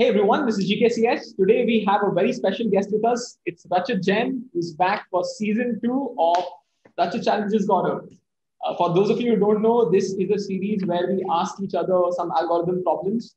Hey everyone, this is GKCS. Today we have a very special guest with us. It's Rachit Jain, who's back for season two of Rachit Challenges Gaurav. Uh, for those of you who don't know, this is a series where we ask each other some algorithm problems.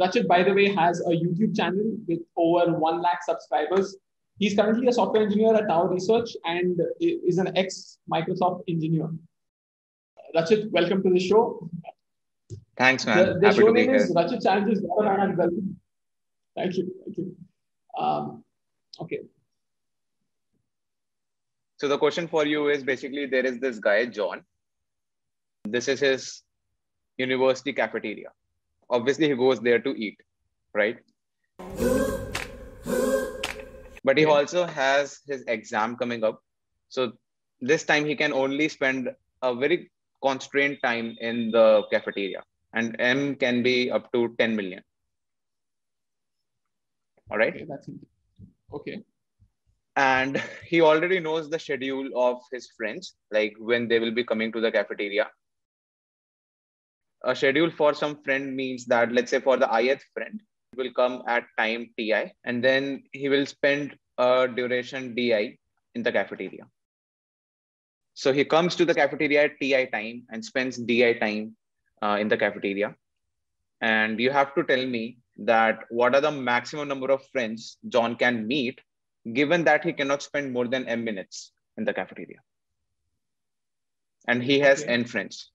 Rachit, by the way, has a YouTube channel with over 1 lakh subscribers. He's currently a software engineer at Tower Research and is an ex Microsoft engineer. Rachit, welcome to the show. Thanks, man. The, the show name is Rachit Challenges Gaurav and welcome. Thank you. Thank you. Um, okay. So the question for you is basically there is this guy, John. This is his university cafeteria. Obviously, he goes there to eat, right? But he also has his exam coming up. So this time he can only spend a very constrained time in the cafeteria. And M can be up to 10 million. All right. Okay. That's okay. And he already knows the schedule of his friends, like when they will be coming to the cafeteria. A schedule for some friend means that, let's say, for the ith friend, will come at time ti, and then he will spend a duration di in the cafeteria. So he comes to the cafeteria at ti time and spends di time uh, in the cafeteria. And you have to tell me that what are the maximum number of friends John can meet, given that he cannot spend more than m minutes in the cafeteria. And he has okay. n friends.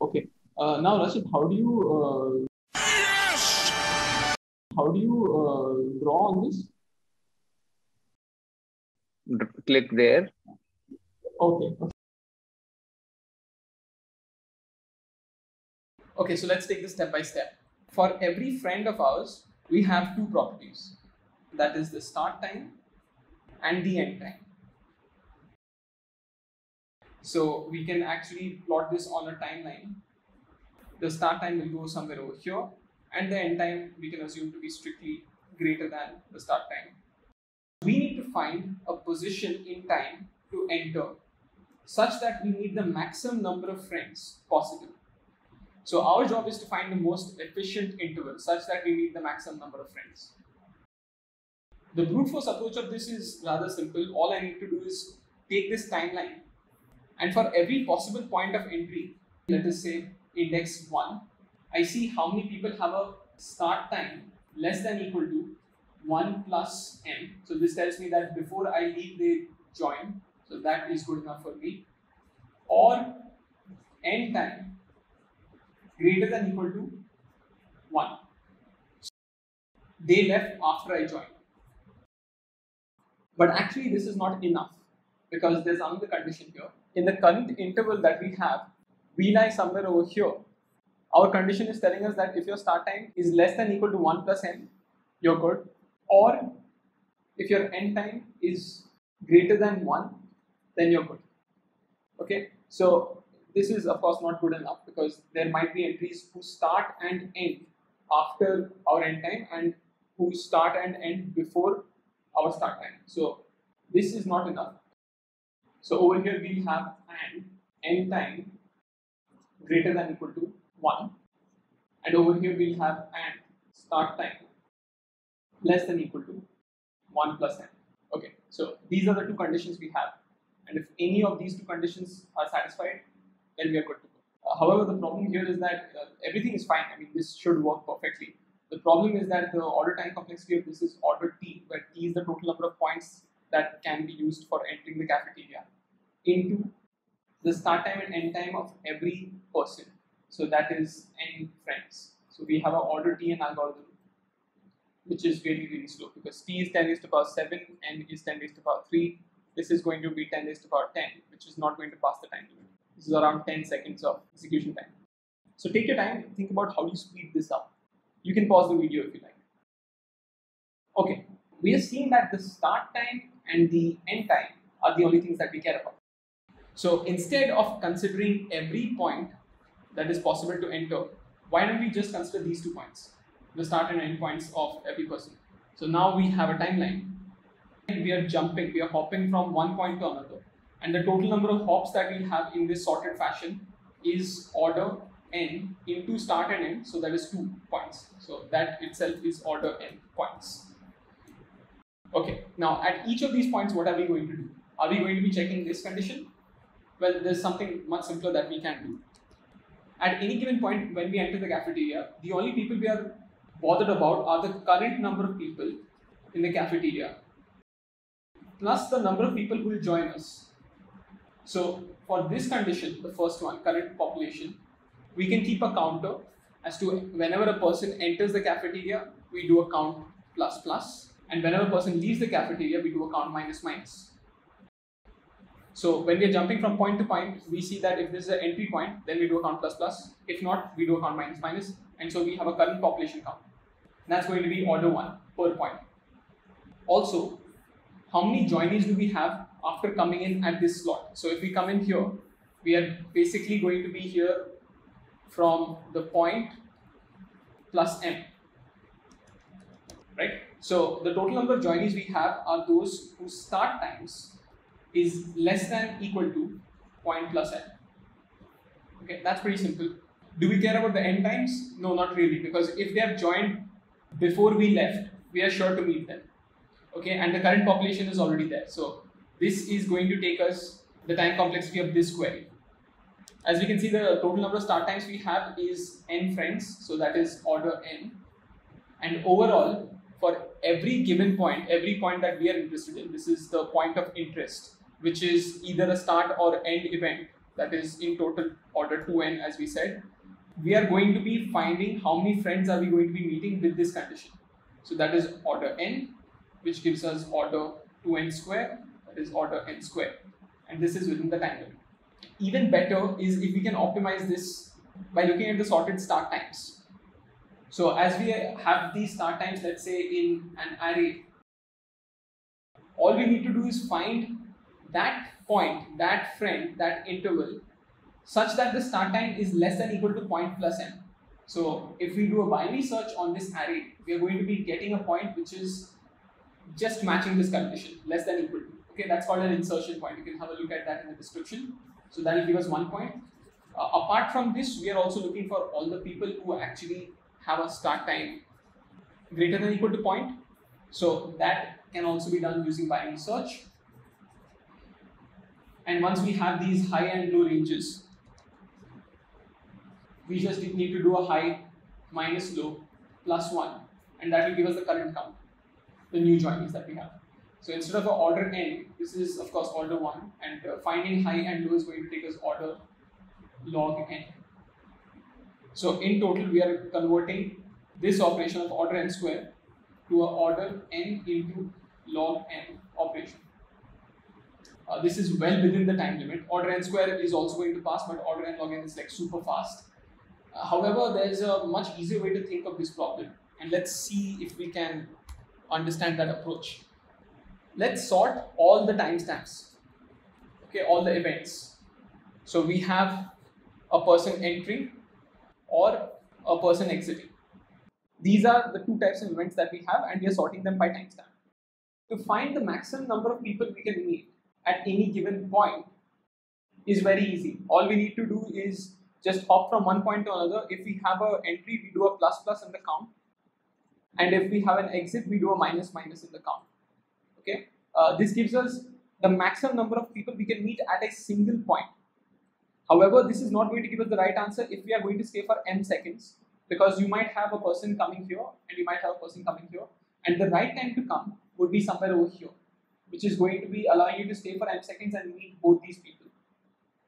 Okay. Uh, now, Rachit, how do you uh, how do you uh, draw on this? Click there. Okay. Okay, so let's take this step by step for every friend of ours, we have two properties. That is the start time and the end time. So we can actually plot this on a timeline. The start time will go somewhere over here and the end time we can assume to be strictly greater than the start time. We need to find a position in time to enter such that we need the maximum number of friends possible. So our job is to find the most efficient interval such that we meet the maximum number of friends. The brute force approach of this is rather simple. All I need to do is take this timeline and for every possible point of entry, let us say index 1, I see how many people have a start time less than equal to 1 plus m. So this tells me that before I leave they join. So that is good enough for me. Or end time greater than equal to 1. They left after I joined. But actually, this is not enough because there's another condition here. In the current interval that we have, we lie somewhere over here. Our condition is telling us that if your start time is less than equal to 1 plus n, you're good. Or if your end time is greater than 1, then you're good. Okay, so this is of course not good enough because there might be entries who start and end after our end time and who start and end before our start time. So this is not enough. So over here we have and end time greater than equal to 1 and over here we'll have and start time less than equal to 1 plus n. Okay, so these are the two conditions we have and if any of these two conditions are satisfied then we are good to go. Uh, however, the problem here is that uh, everything is fine. I mean, this should work perfectly. The problem is that the order time complexity of this is order t, where t is the total number of points that can be used for entering the cafeteria into the start time and end time of every person. So that is n friends. So we have an order tn algorithm, which is really, really slow because t is 10 raised to the power 7, n is 10 raised to the power 3. This is going to be 10 raised to the power 10, which is not going to pass the time limit. This is around 10 seconds of execution time. So take your time, think about how you speed this up. You can pause the video if you like. Okay, we are seeing that the start time and the end time are the only things that we care about. So instead of considering every point that is possible to enter, why don't we just consider these two points, the start and end points of every person. So now we have a timeline. We are jumping, we are hopping from one point to another and the total number of hops that we'll have in this sorted fashion is order n into start and end so that is two points so that itself is order n points. Okay, now at each of these points, what are we going to do? Are we going to be checking this condition? Well, there's something much simpler that we can do. At any given point when we enter the cafeteria, the only people we are bothered about are the current number of people in the cafeteria plus the number of people who will join us. So for this condition, the first one, current population, we can keep a counter as to whenever a person enters the cafeteria, we do a count plus plus, and whenever a person leaves the cafeteria, we do a count minus minus. So when we are jumping from point to point, we see that if this is an entry point, then we do a count plus plus. If not, we do a count minus minus, and so we have a current population count. That's going to be order one per point. Also, how many joinees do we have after coming in at this slot? So if we come in here, we are basically going to be here from the point plus m. Right? So the total number of joinees we have are those whose start times is less than equal to point plus n. Okay, that's pretty simple. Do we care about the end times? No, not really, because if they have joined before we left, we are sure to meet them. Okay, and the current population is already there. So this is going to take us the time complexity of this query. As we can see, the total number of start times we have is n friends, so that is order n. And overall, for every given point, every point that we are interested in, this is the point of interest, which is either a start or end event, that is in total order 2n as we said, we are going to be finding how many friends are we going to be meeting with this condition. So that is order n, which gives us order 2n square, is order n square. And this is within the time limit. Even better is if we can optimize this by looking at the sorted start times. So as we have these start times, let's say in an array, all we need to do is find that point, that friend, that interval, such that the start time is less than equal to point plus n. So if we do a binary search on this array, we are going to be getting a point which is just matching this condition, less than equal to. Okay, that's called an insertion point. You can have a look at that in the description. So that will give us one point. Uh, apart from this, we are also looking for all the people who actually have a start time greater than equal to point. So that can also be done using binary search. And once we have these high and low ranges, we just need to do a high minus low plus 1 and that will give us the current count, the new joinees that we have. So instead of order n, this is of course order 1 and uh, finding high and low is going to take us order log n. So in total we are converting this operation of order n square to a order n into log n operation. Uh, this is well within the time limit. Order n square is also going to pass, but order n log n is like super fast. Uh, however, there's a much easier way to think of this problem, and let's see if we can understand that approach. Let's sort all the timestamps, okay, all the events. So we have a person entering or a person exiting. These are the two types of events that we have, and we are sorting them by timestamp. To find the maximum number of people we can meet at any given point is very easy. All we need to do is just hop from one point to another. If we have an entry, we do a plus plus in the count. And if we have an exit, we do a minus minus in the count. Okay. Uh, this gives us the maximum number of people we can meet at a single point. However, this is not going to give us the right answer if we are going to stay for m seconds because you might have a person coming here and you might have a person coming here and the right time to come would be somewhere over here which is going to be allowing you to stay for m seconds and meet both these people.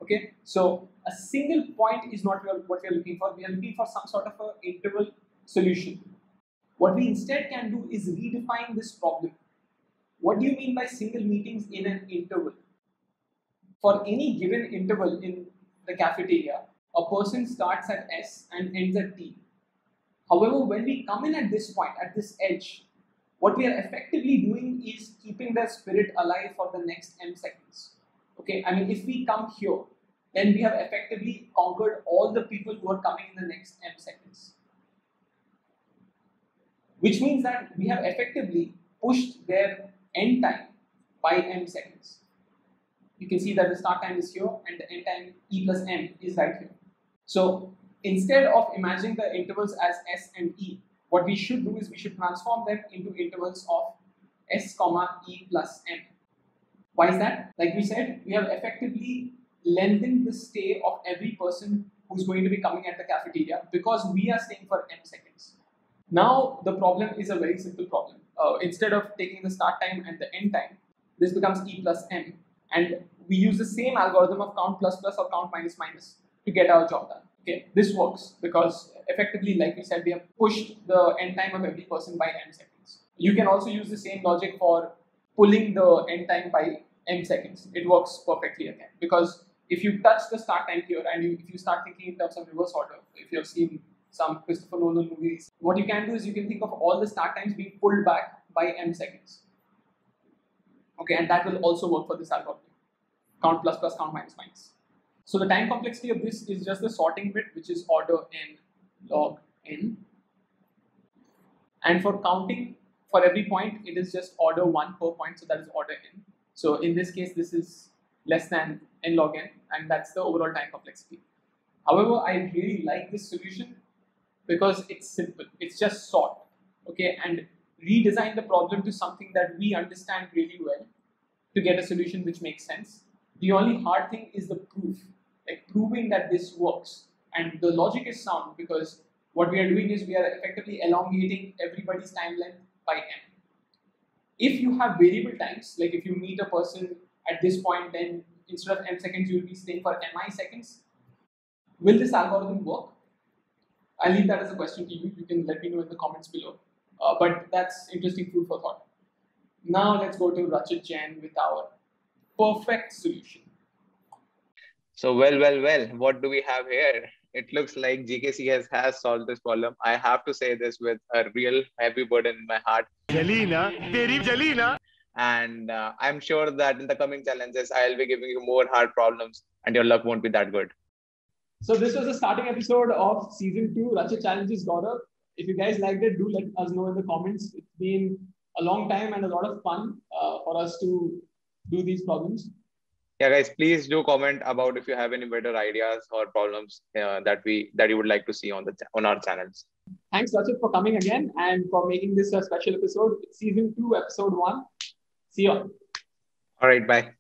Okay, so a single point is not what we are looking for. We are looking for some sort of an interval solution. What we instead can do is redefine this problem. What do you mean by single meetings in an interval? For any given interval in the cafeteria, a person starts at S and ends at T. However, when we come in at this point, at this edge, what we are effectively doing is keeping the spirit alive for the next m seconds. Okay, I mean, if we come here, then we have effectively conquered all the people who are coming in the next m seconds. Which means that we have effectively pushed their end time by m seconds. You can see that the start time is here and the end time e plus m is right here. So instead of imagining the intervals as s and e, what we should do is we should transform them into intervals of s comma e plus m. Why is that? Like we said, we have effectively lengthened the stay of every person who's going to be coming at the cafeteria because we are staying for m seconds. Now the problem is a very simple problem. Uh, instead of taking the start time and the end time, this becomes e plus m, and we use the same algorithm of count plus plus or count minus minus to get our job done. Okay, this works because effectively, like we said, we have pushed the end time of every person by m seconds. You can also use the same logic for pulling the end time by m seconds. It works perfectly again because if you touch the start time here and you, if you start thinking in terms of reverse order, if you have seen some Christopher Nolan movies, what you can do is you can think of all the start times being pulled back by m seconds. Okay, and that will also work for this algorithm. Count plus plus, count minus minus. So the time complexity of this is just the sorting bit, which is order n log n. And for counting, for every point, it is just order 1 per point, so that is order n. So in this case, this is less than n log n, and that's the overall time complexity. However, I really like this solution because it's simple. It's just sort, okay, and redesign the problem to something that we understand really well to get a solution which makes sense. The only hard thing is the proof, like proving that this works. And the logic is sound because what we are doing is we are effectively elongating everybody's time length by n. If you have variable times, like if you meet a person at this point, then instead of m seconds, you'll be staying for mi seconds. Will this algorithm work? I'll leave that as a question to you. You can let me know in the comments below. Uh, but that's interesting food for thought. Now let's go to Rachit Jain with our perfect solution. So, well, well, well, what do we have here? It looks like GKC has, has solved this problem. I have to say this with a real heavy burden in my heart. Jalina, teri Jalina. And uh, I'm sure that in the coming challenges, I'll be giving you more hard problems and your luck won't be that good. So this was the starting episode of season two, Rachit Challenges Gaurav. If you guys liked it, do let us know in the comments. It's been a long time and a lot of fun uh, for us to do these problems. Yeah, guys, please do comment about if you have any better ideas or problems uh, that we that you would like to see on the on our channels. Thanks, Rachit, for coming again and for making this a special episode. It's season two, episode one. See you. All right, bye.